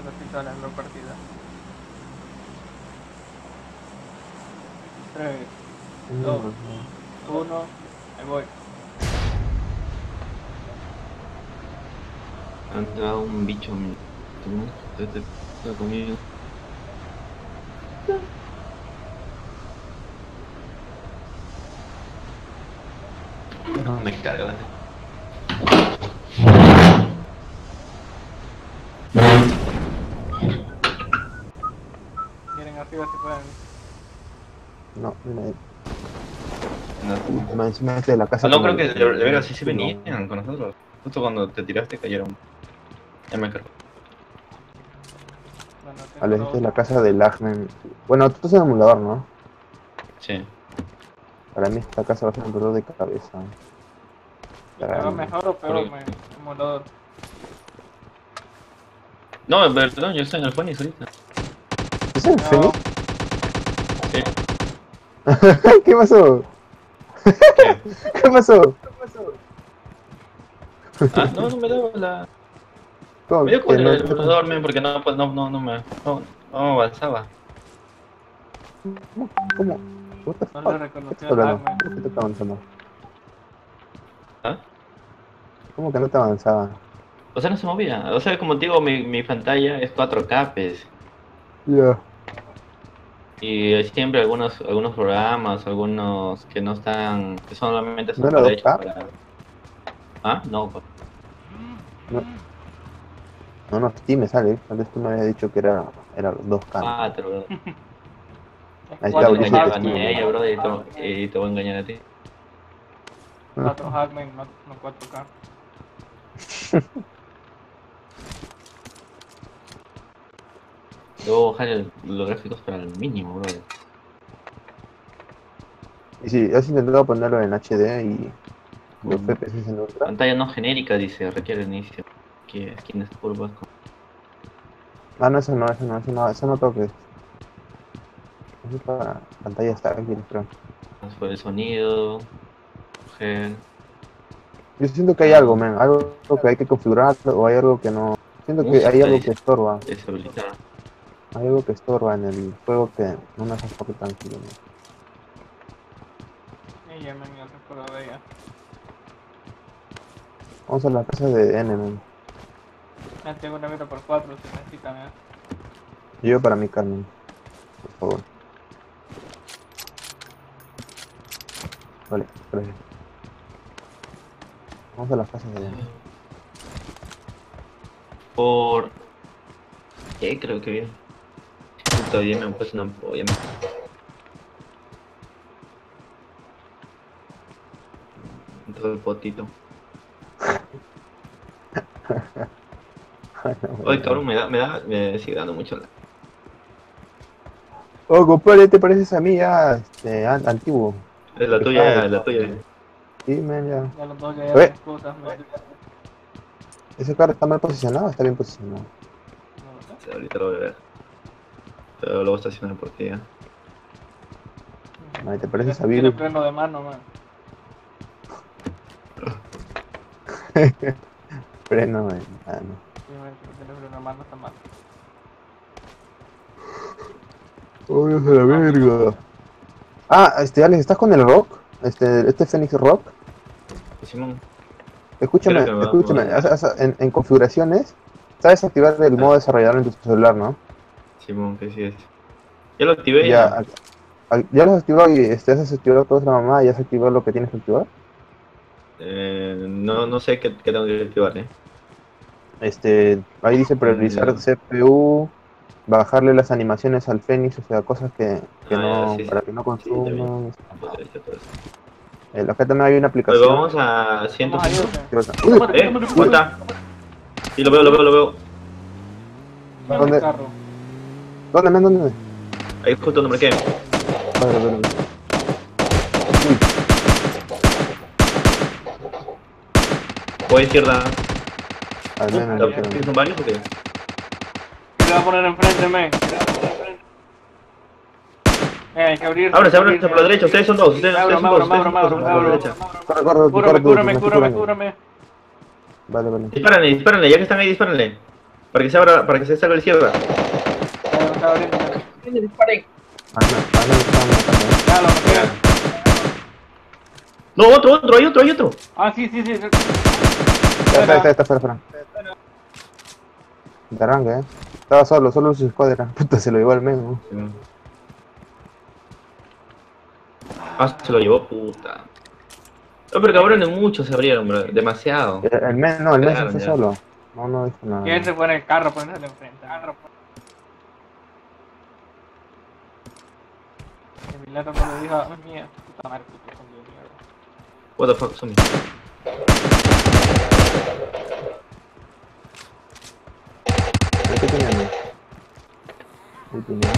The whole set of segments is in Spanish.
del hospital en la partida. 3, Dos. 1, me voy. Ha entrado un bicho. Tú, te, te, conmigo. No me carga. Arriba si pueden. No. No, encima este de la casa. Ah, no creo que de, de veras sí se venían con nosotros. Justo cuando te tiraste cayeron. Ya me cargo. Bueno, tengo Vale, dos. esta es la casa del Ahmen. Bueno, tú estás en el emulador, ¿no? Sí. Para mí esta casa va a ser un dolor de cabeza. ¿Me va mejor o peor emulador? No, perdón, yo estoy en el Phoenix ahorita. ¿Es el No. ¿Qué pasó? ¿Qué pasó? Ah, no, no me daba la. ¿Cómo Me dio que con el no- men, porque no, pues, no, no, no me. No, no avanzaba. ¿Cómo? What the no al hablando? Batman. ¿Por qué te avanzando? ¿Ah? ¿Cómo que no te avanzaba? O sea, no se movía. O sea, como te digo, mi, mi pantalla es 4K, pues. Ya. Y hay siempre algunos algunos programas, algunos que no están, que solamente son ¿No para hechos 2K? para... ¿Ah? No, pues. No, no, Steam me sale. Antes tú me habías dicho que era, era los 2K. 4, bro. Ahí está, Cuatro dice engañar que a ella, bro, y te, y te voy a engañar a ti. Cuatro Hackman, no, no 4K. Debo bajar el- los gráficos para el mínimo, bro. Y si has intentado ponerlo en HD y los. FPS en. Pantalla no genérica, dice, requiere inicio. Que esquinas curvas. Ah, no, eso no, eso no, eso no, eso no toques. Eso es para pantalla táctil, creo. por el sonido, mujer. Yo siento que hay algo, man, algo que hay que configurar o hay algo que no. Siento que hay algo que estorba. deshabilitar. Hay algo que estorba en el juego que no me hace enfoque tranquilo. man. Ella me recuerdo de ella. Vamos a la casa de N, man. Ah, Tengo una vida por 4 si necesitan, eh. Yo para mí, Carmen. Por favor. Vale, gracias. Vamos a las casas de N. Por... ¿Qué? Creo que bien. Todavía me han puesto una polla. me- Todo el potito. Oye, cabrón, me da, me da, me sigue dando mucho la... Oh, compadre, te pareces a mí ya, este, an- antiguo. Es la tuya, la tuya. Sí, man, ya. Ya cosas, me. ¿Ese carro está mal posicionado o está bien posicionado? No lo sé. Sí, Ahorita lo voy a ver. Pero luego estacionar por ti, ¿eh? Ay, te pareces a Tiene freno de mano, man. Freno, man. Ah, no. Sí, man, si no tiene freno de mano está mal. Oh, Dios de la verga. Ah, este, Alex, ¿estás con el rock? Este, este Phoenix Rock. Simón, Escúchame, escúchame. en, en configuraciones, sabes activar el modo desarrollador en tu celular, ¿no? Simón, que sí es. Ya lo activé Ya, ya. ya lo has activado y este, has desactivado toda la mamá y has activado lo que tienes que activar. Eh, no, no sé qué, qué tengo que activar, ¿eh? Este, ahí dice priorizar Ya. CPU, bajarle las animaciones al Phoenix, o sea, cosas que, que Ah, no, ya, sí, sí. para que no consuman. Pues, ya eso. Eh, acá también hay una Pues aplicación. vamos a 105. Vamos a irse. ¿Qué pasa? Uy, Tómate, ¿Eh? tómate, ¿Cómo está? Sí, lo veo, lo veo, lo veo. ¿Dónde? ¿Dónde, men? ¿Dónde? Ahí justo donde marqué. Vale, vale, vale. O a izquierda. al men, Ah, al ya. men. ¿Son varios o qué? ¿Qué le va a poner enfrente, men? Eh, hay que abrir. Ábranse, ábranse por la derecha. Ustedes son dos. Ustedes, Abro, ustedes son dos. abro, abro, abro, la abro. Corre, corre, Cúrame, corre, cúrame, cúrame, cúrame. Vale, vale. Dispárenle, dispárenle. Ya que están ahí, dispárenle. Para que se abra, para que se salga el cierre. Ya Ah, no, ah, no, está matando. Ya lo. No, otro, otro, hay otro, hay otro. Ah, sí, sí, sí. Ya, está, está, está, espera, espera. Te arranca, eh. Estaba solo, solo su escuadra. Puta, se lo llevó al mismo. Ah, se lo llevó, puta. No, pero cabrones, muchos se abrieron, bro. Demasiado. El, el mes, no, el mes Claro, fue solo. No, no dijo nada. ¿Quién se fue en el carro? Pues. Mi letra cuando dijo, "Ah, mía, puta madre, puta, son de mierda. What the fuck, zombie. ¿Qué tiene? Ahí tiene.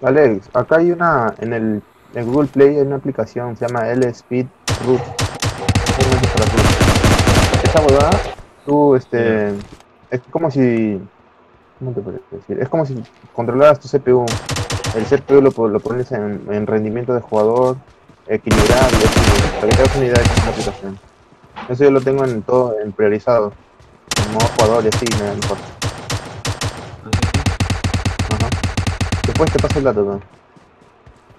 Vale, acá hay una, en el en Google Play hay una aplicación, se llama L Speed Root. Solamente para root. Esa huevada, tú, este, es como si, ¿cómo te puedo decir? Es como si controlaras tu CPU. El CPU lo, po- lo pones en, en rendimiento de jugador, equilibrar, y así, para que te hagas una idea de cómo es la aplicación. Eso yo lo tengo en todo, en priorizado, en modo jugador y así, me da mejor. Ajá. Después te paso el dato, ¿no?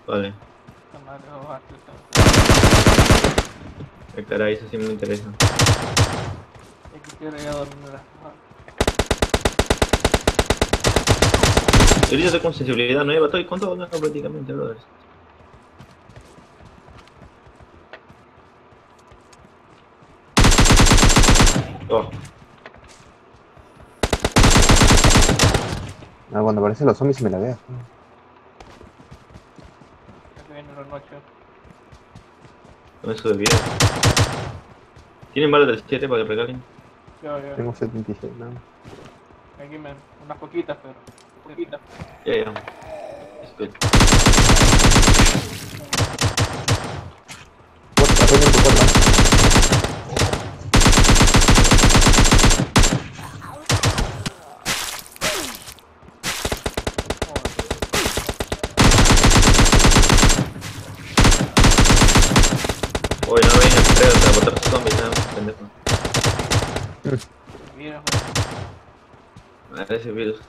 Vale. Caray, eso sí me interesa. Ya quisiera ir a dormir. Ah, Ahorita estoy con sensibilidad nueva, estoy con todo nuevo prácticamente, brothers. Oh, Ah, cuando aparecen los zombies me la veas. Ya se viene la noche. con eso de vida. ¿Tienen balas del 7 para que regalen? Yo, yo. Tengo 76, ¿no? Aquí me. Unas poquitas, pero. Poquitas. Ya, ya. Es good. Cuatro, acá tengo cuatro. Oye, no vengan, creo, para botar sus zombies, nada, pendejo. Mira, Ah, ese virus.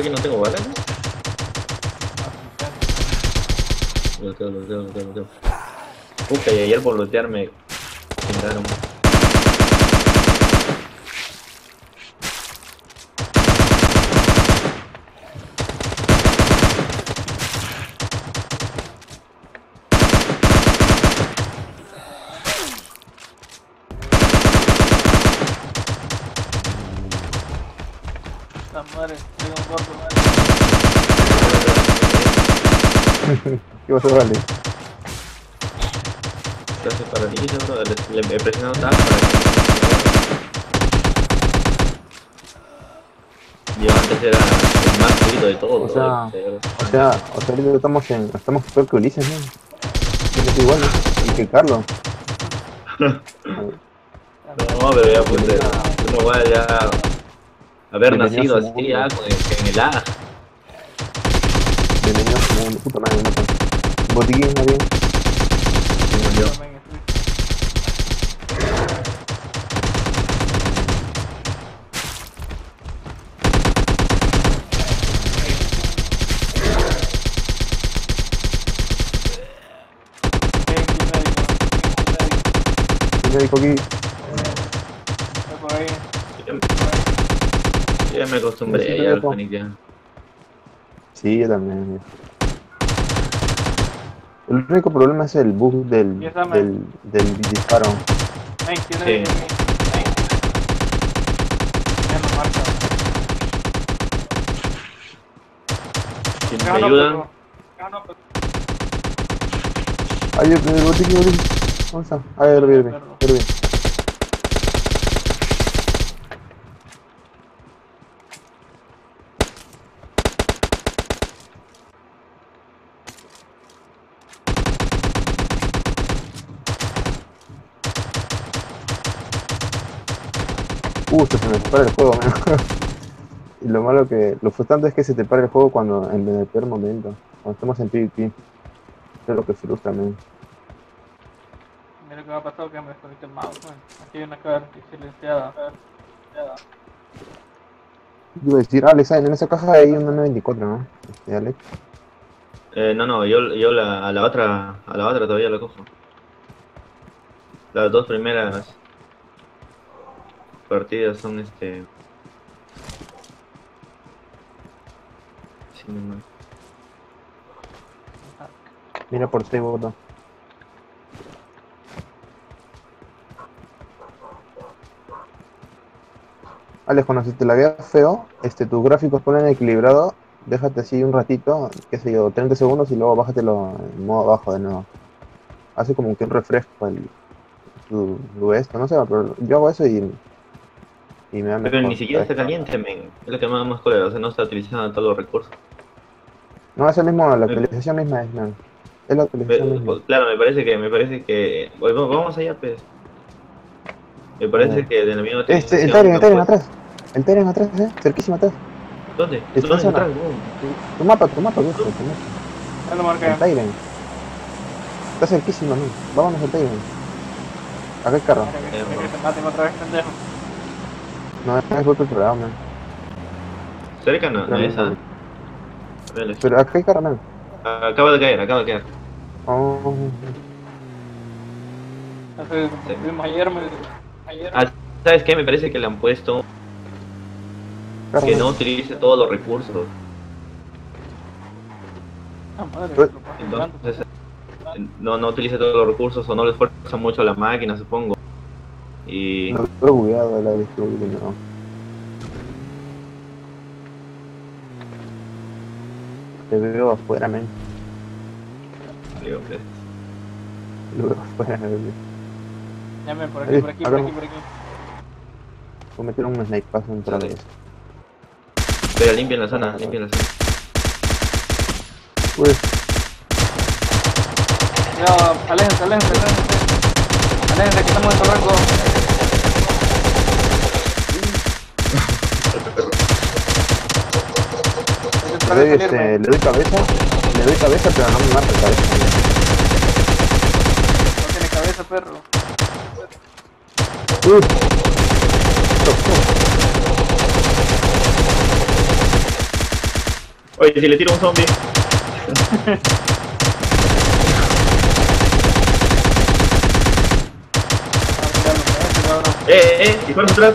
Que no tengo balas. Volteo, volteo, volteo, volteo. Puta, y ayer por voltearme chingaron. Esta madre, tengo un gordo, madre. ¿Qué vas a vale? Gracias para el inicio, bro. Le, le he presionado tab para. Yo antes era el más fluido de todo. O sea, bro. O sea, o sea, ahorita estamos en, estamos peor que Ulises, ¿no? Que igual, ¿no? Y que Carlos. No, pero ya pues eh, uno va ya haber Bienvenido nacido así ya con el, en el A. Bienvenidos a un puta madre, no Botiquín. Ve por ahí. Ya, me acostumbré ya al loco. Phoenix ya. Sí, yo también. El único problema es el bug del, del, del disparo. Hey, sí. Hey, hey. Ya lo marca. ¿Quién te ayuda? Ay, yo, botiquín, botiquín. ¿Dónde está? Ah, ya lo vi, lo vi, lo vi. Uh, se me para el juego. Y lo malo que, lo frustrante es que se te para el juego cuando, en el peor momento, cuando estamos en PvP. Eso es lo que frustra, man. Mira lo que me ha pasado que me desconecté el mouse, man. Aquí hay una cámara silenciada. silenciada. Yo iba a decir, Alex, en esa caja hay una 924, ¿no? Este, Alex. eh, no, no, yo, yo la, a la otra, a la otra todavía la cojo. Las dos primeras partidas son este. Sí, no, no. Mira por 6 votos. Alex, cuando se te la vea feo, este, tus gráficos ponen equilibrado, déjate así un ratito, qué sé yo, 30 segundos y luego bájatelo en modo bajo de nuevo. Hace como que un refresco el, tu esto, no sé, pero yo hago eso y, y me da Pero mejor, ni siquiera está caliente, men. Es lo que me da más cólera, o sea, no está utilizando todos los recursos. No, es el mismo, la actualización misma es, man. Es la actualización Pero, misma. pues, claro, me parece que, me parece que. Bueno, vamos allá, pues. Me parece Ya. que de la misma Este, el utilización, Tyrant, el pues- atrás. El Tyrant atrás, eh, cerquísimo atrás. ¿Dónde? ¿Dónde zona. está? Tu mapa, tu mapa, viejo, tu mapa. Ya lo marqué. El. Está cerquísimo, man. Vámonos al Tyrant. Acá hay carro. Mira que- maten otra vez, pendejo. No, es el programa, man. Cerca no, no Claro, es esa. Pero acá hay man. Acaba de caer, acaba de caer. Oh, ayer, me... ayer. Ah, ¿sabes qué? Me parece que le han puesto que no utilice todos los recursos. Ah, madre, Pues-. Entonces, no, no utilice todos los recursos o no le esfuerza mucho a la máquina, supongo. Y No, estoy bugueado la distribución, no. Te veo afuera, man. digo, pues, Lo veo afuera. Llamen por aquí, Ahí, por aquí, por no. aquí, por aquí. Voy a meter un otra Dale. vez. pero limpien la zona, limpien la zona. Uy, Cuidado, aléjense, aléjense, aléjense. Aléjense, que estamos en tu rango. Le doy, este, le doy cabeza, le doy cabeza, pero no me mata cabeza. No tiene cabeza, perro. Uy, Oye, si le tiro un zombie. Eh, eh, eh, dispara atrás.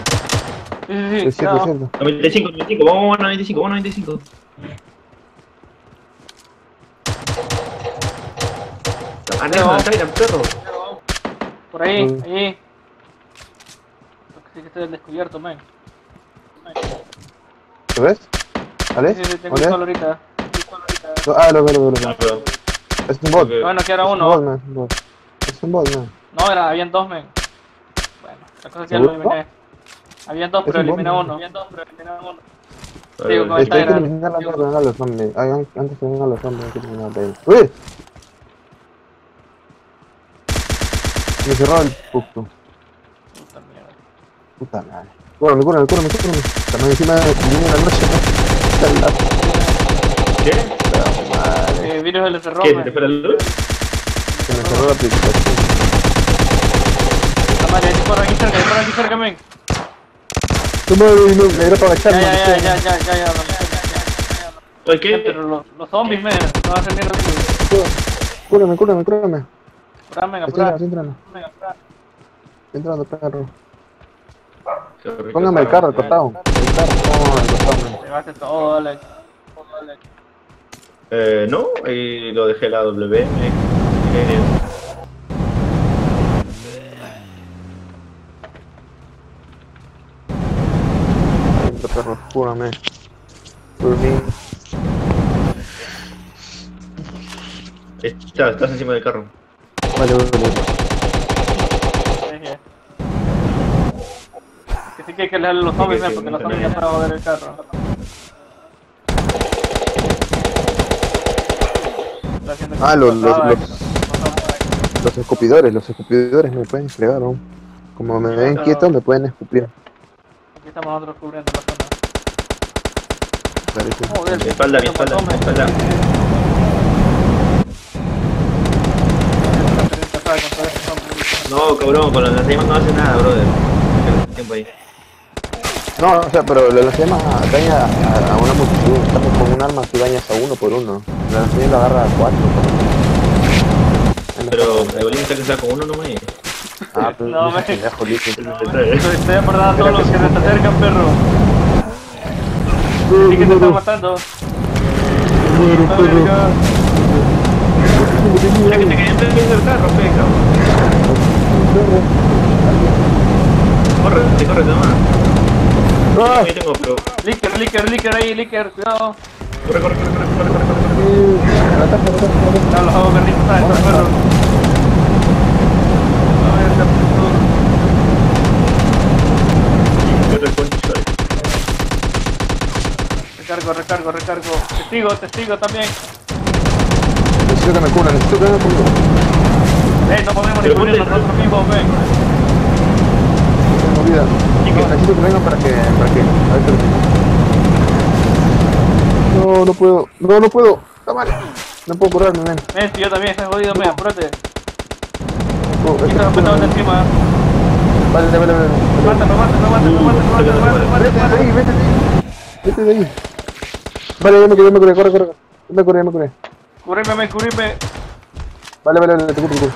Sí, sí, sí, es cierto, es cuidado. cierto. 95, 95, vamos, vamos, 95, vamos, 95. Ah, no, Tyran, perro. Por ahí, Mm. ahí. Lo que sí que estoy descubierto, man. ¿Lo ves? ¿Vale? Sí, sí, tengo un solo ahorita. Ah, lo veo, lo veo, lo No, veo. pero- Es un bot. Bueno, que era Es un bot, uno. man. un bot. Es un bot, man. No, era, habían dos, men. Bueno, la cosa es que ya lo eliminé. Habían dos, pero bomba. uno. Habían dos, pero eliminé uno. Digo, con Este, hay que eliminar a los zombies. Antes de eliminar a los zombies, hay que eliminar a Tyrant. ¡Uy! Me cerró el puto. Puta mierda. Puta madre. Cúrame, cúrame, cúrame, cúrame. También encima de viene la noche, ¿no? Está el lado. ¿Qué? Puta madre. Eh, virus del cerró, ¿Qué? ¿Se men. te fue la luz? Se me cerró la aplicación. Puta madre, dispara aquí cerca, dispara aquí cerca, men. Tú me era para agacharme. Ya, ya, ya, ya, ya, ya, ¿Qué? Pero los, zombies me, no van a salir rápido. Cúrame, cúrame, cúrame. Curame, apurame. Estoy entrando, entrando. perro. Póngame el carro, el costado. El carro, el costado. todo, dale. Eh, no, y lo dejé la WM. Eh, Entra, perro, júrame. Por mí. Está, estás encima del carro. Vale, vale, vale. Que sí que hay que leerle los zombies, porque los zombies ya pueden joder el carro. Está haciendo Ah, los, los, los, los escupidores, los escupidores me pueden fregar, ¿no? Como me ven quieto, me pueden escupir. Estamos nosotros cubriendo la zona. Parece. Joder, Mi espalda, mi espalda, mi espalda. No, cabrón, con los lanzallamas no hace nada, brother. Tiempo ahí. No, o sea, pero los llamas daña a, a una multitud. Estamos con un arma que dañas a uno por uno. La lanzalla lo agarra a cuatro. Pero el bolín está que con uno nomás. Y- Ah, pero No, no, me- pendejo. Estoy, estoy acordando a todos los que se te acercan, perro. Sí que te están matando. Verga. Mira que te querían fe, cabrón. Corre, corre, nomás. ¡Ah! Ahí tengo, pero. Licker, licker, licker ahí, licker, cuidado. Corre, corre, corre, corre, corre, corre, corre. No, los hago carritos a estos perros. A ver, ya, Corre, concha. Recargo, recargo, recargo. Testigo, testigo también. Necesito que me cubran, necesito que me cubran. Eh, no podemos ni cubrir nosotros mismos, ven. Tengo vida. No, necesito que vengan para que. para que. A ver, espérate. No, no puedo. No, no puedo. Está mal. No puedo curarme, men. Ven, si yo también estoy jodido, ven, apúrate. Los petados de encima. Vale, vale, vale. Mátalo, mátalo, mátalo, mátalo, mátalo, mátalo, Vete de ahí, vete de ahí. Vete de ahí. Vale, ya me curé, ya me curé, corre, corre. Ya me curé, ya me curé. Ven, cubrime. Vale, vale, vale, te curo, te curo.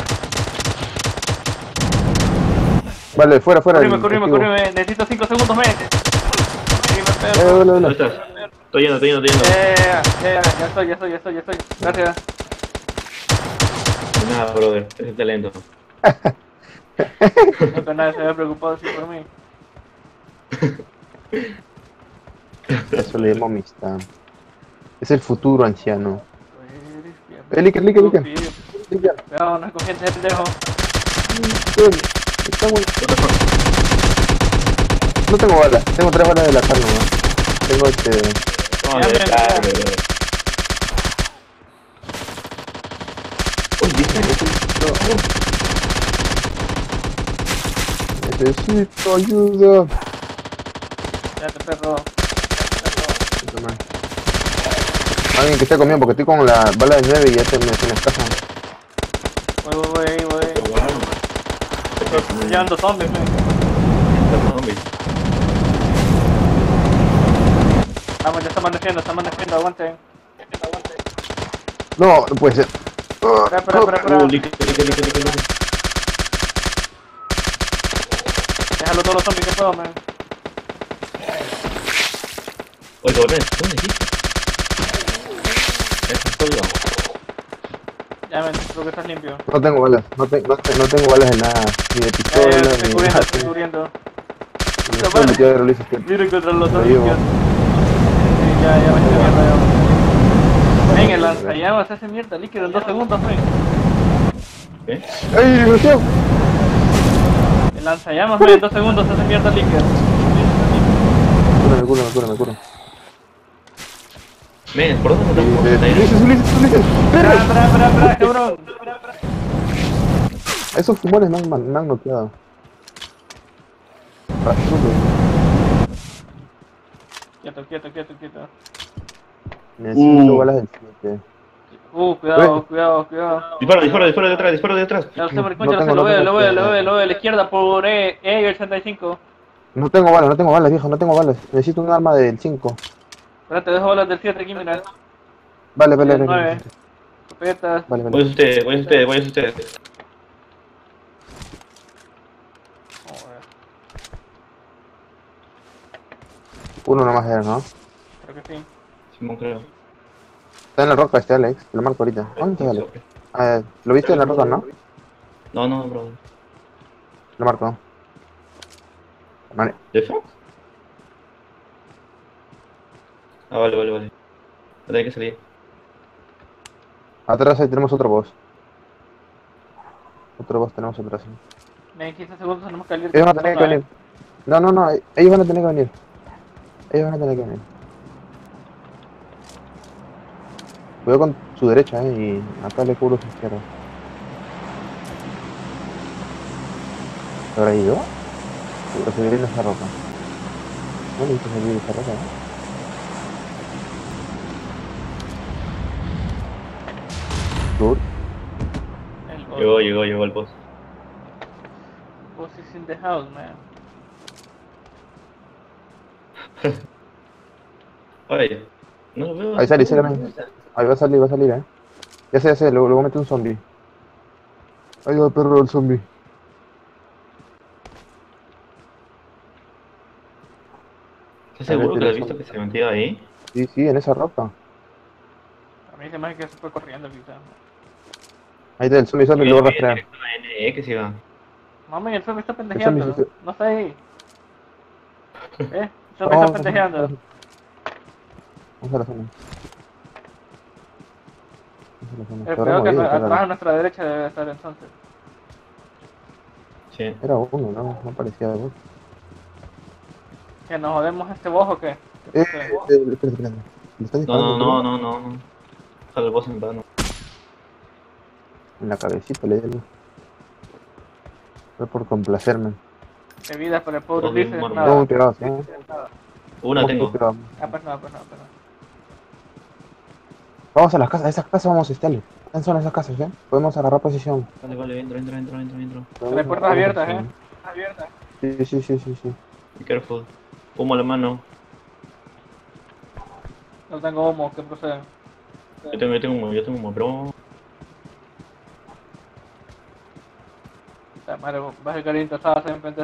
Vale, fuera, fuera. Testigo. cubrime. Necesito 5 segundos. Cubrime, Eh, perro. vale, ¿Dónde vale. estás? Estoy yendo, estoy yendo, estoy yendo. Eh, eh, ya estoy, ya estoy, ya estoy, ya estoy. Gracias. Nada, brother, ese talento. No que nadie se había preocupado así por mí. Eso le llamo amistad. Es el futuro anciano. Eh, Licker, Licker, Licker. Licker. Cuidado, no escogí ese pendejo. Está muy... No tengo balas, tengo tres balas de la carne, ¿no? Tengo este... No, Ya, de ya, ya. tarde, brother. Uy, Necesito ayuda. Quédate, perro. Puta madre. Alguien que esté conmigo porque estoy con la bala de 9 y ya se me, se me escapan. Voy, voy, voy, voy. Estoy llevando zombies, ven. Vamos, ya está amaneciendo, está amaneciendo, aguanten. Aguanten. No, no puede ser. Ah, Espera, espera, espera, espera. Uh, lique, lique, lique, lique, lique. Déjalo todos los zombies que puedo, man. Oye, cabrón, ¿dónde hiciste? Eso es todo. Ya, men, creo que estás limpio. No tengo balas, no, te- no, te- no tengo balas de nada, ni de pistola, ya, estoy ni cubriendo, nada. estoy cubriendo. Me estoy de release, que- Miren contra los que- Sí, ya, ya, me estoy mierda, ya. Ven, el lanzallamas hace mierda, líquido en dos segundos, ven. ¿Eh? ¡Ay, desgraciado! El lanzallamas, ven, en dos segundos hace mierda, líquido. Cúrame, cúrame, cúrame, cúrame. Men, ¿por dónde Eh? Ulises, Ulises, Ulises. Espera, espera, espera, espera, cabrón. Esos fumones me han, me han noqueado. Quieto, quieto, quieto, quieto. Necesito Uh. balas del 7. Uh, cuidado, Eh. cuidado, cuidado. Dispara, dispara, dispara de atrás, dispara de atrás. Ya lo sé, por No cuenta, lo sé, veo, tengo lo veo, lo veo, lo veo, a la izquierda por E, E85. No tengo balas, no tengo balas, viejo, no tengo balas. Necesito un arma del 5. Ahora te dejo balas del 7 aquí, mira. Vale, vale, vale. 9. Escopetas. Vale, Voy vale. a ustedes, voy a ustedes, voy a ustedes. Uno nomás era, ¿no? creo que sí. Simón, creo. Está en la roca este Alex, lo marco ahorita. ¿Dónde está Alex? Ah, ¿Lo viste en la roca, no? No, no, bro. Lo marco. Vale. ¿De fuck? Ah, vale, vale, vale. Voy a tener que salir. Atrás ahí tenemos otro boss. Otro boss tenemos atrás. En 15 segundos tenemos que salir. Ellos van a tener que venir. No, no, no, ellos van a tener que venir. Ellos van a tener que venir. Cuidado con su derecha, eh, y acá le cubro su izquierda. ¿Se habrá ido? O seguir en esa roca. No le hice seguir esa roca, ¿eh? El. Llegó, llegó, llegó el boss. Boss is in the house, man. Oye, no lo veo. Ahí sale, sale, ven. Ahí va a salir, va a salir, eh. Ya sé, ya sé, luego, luego mete un zombie. Ahí va perro el zombie. ¿Estás seguro que lo has visto que se metió ahí? Sí, sí, en esa roca. A mí se me hace que se fue corriendo, quizás. Ahí está el zombie, zombie, luego rastrea. Directo a NE que se va. Mami, el zombie está pendejeando. se- No está ahí. ¿Eh? El zombie está pendejeando. Vamos a la zona. Vamos a la zona. El peor que atrás a nuestra derecha debe estar entonces. Sí. Era uno, no, no parecía de vos. ¿Que nos jodemos este boss o qué? Eh, eh, espérate, espérate. ¿Le están No, no, no, no, no, no. Sale el boss en vano. En la cabecita le di. Fue por complacerme. De vida por el pobre Ulises, nada. ¿eh? Una tengo. Ah, pues no, pues no, pues no. Vamos a las casas, a esas casas vamos, Estelle. ¿Quién son esas casas, eh? Podemos agarrar posición. Vale, vale, entro, entro, entro, entro, entro. Hay puertas abiertas, ¿eh? Abiertas. Sí, sí, sí, sí, sí. Be careful. Humo a la mano. No tengo humo, ¿qué procede? Yo tengo, yo tengo humo, yo tengo humo, bro.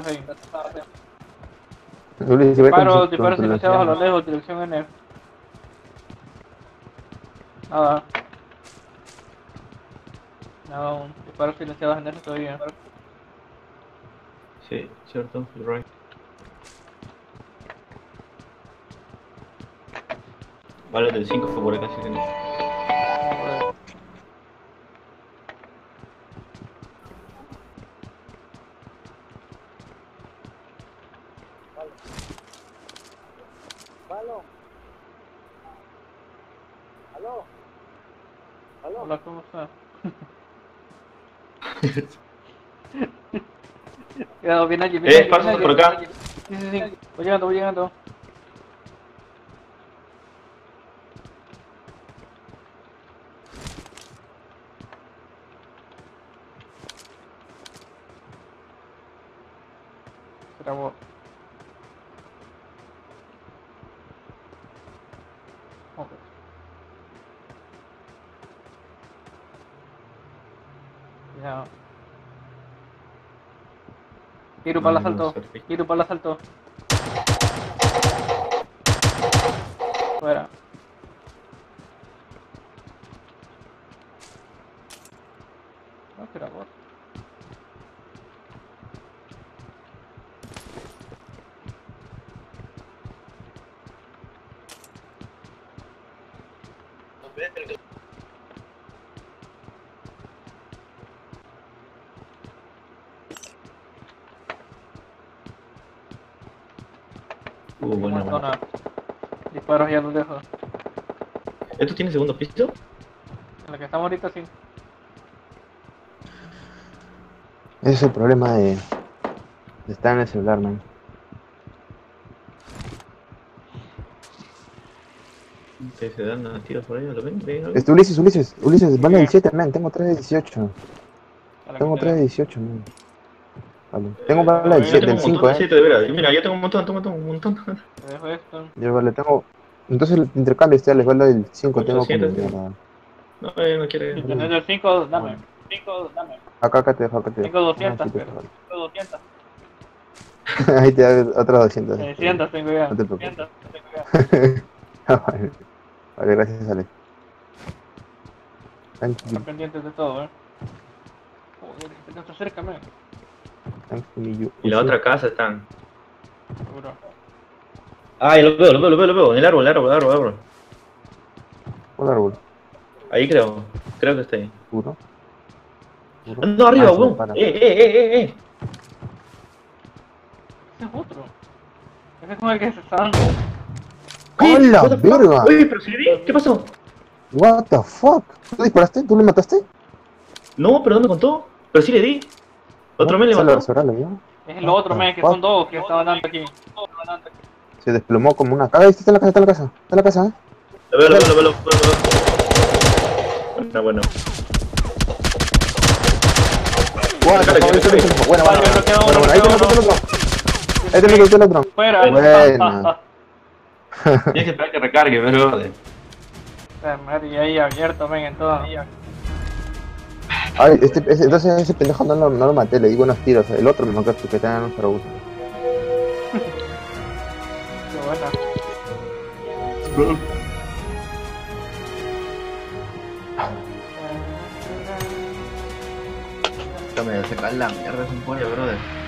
Ahí. Ulises, ve con Disparo, su- disparo con su silenciados a lo lejos, dirección N. Nada. Nada aún. Disparos silenciados en F todavía. Sí, cierto, you're right. Vale, del 5 fue por acá, sí Cuidado, viene allí, viene Eh, viene por acá. Sí, sí, sí. Voy llegando, voy llegando. Se trabó. Ok. Ya. Tiro para el No, no, asalto. Tiro para el asalto. Fuera. No, que era vos. Uh, buena, buena. Zona. Disparos ya a lo lejos. ¿Esto tiene segundo piso? En la que estamos ahorita sí. Es el problema de, de estar en el celular, man. Que se dan las tiras por ahí, ¿lo ven? Este Ulises, Ulises, Ulises, vale el 7, man. Tengo 3 de 18. A la Tengo que 3 de sea. 18, man. Vale. Tengo bala del Yo 7, tengo del un montón 5, de eh. siete, de veras. Mira, yo tengo un montón, tengo un montón, un montón. Te dejo esto. Yo vale, tengo. Entonces el intercambio este les vale del 5, tengo como. 800, ya, No, eh, no quiere. Si tenés el 5, dame. 5, dame. Acá, acá te dejo, acá te dejo. Tengo 200, Ah, sí, te pero. Tengo 200. Ahí te da otros 200. 600 tengo ya. No te preocupes. 600 tengo ya. Ah, vale. Vale, gracias, you, Están pendientes de todo, eh. Joder, está cerca, man. Thank you. Y la otra casa están. Seguro. Ah, lo veo, lo veo, lo veo, lo veo. En el árbol, el árbol, el árbol, el árbol. Un árbol. Ahí creo. creo que está ahí. ¿Seguro? ¿Seguro? No, arriba, Ah, weón. para. Eh, eh, eh, eh, eh. Ese es otro. Ese es como el que se está dando. ¡A la What the fuck? verga! Oye, pero si le di, ¿qué pasó? What the fuck? ¿Tú disparaste? ¿Tú le mataste? No, pero no me contó. Pero sí le di. Otro me le ¿Se mató. lo- se lo dio? Es el otro, men, que son dos que estaban dando aquí. Se desplomó como una... Ah, está en la casa, está en la casa. Está en la casa, ¿eh? Lo veo, lo veo, lo veo, lo veo, lo. Bueno, bueno. Bueno, me bueno, bueno, me bueno, bueno, ahí me tengo queda el otro. Ahí tengo el otro. Fuera. Buena. Tienes que esperar que recargue, pero. Y ahí abierto, men, en todo. Ay, este, ese, entonces ese pendejo no lo, no lo maté, le di buenos tiros. El otro me mató porque tenía un 0 Qué buena. Me saca la mierda, es un pollo, brother.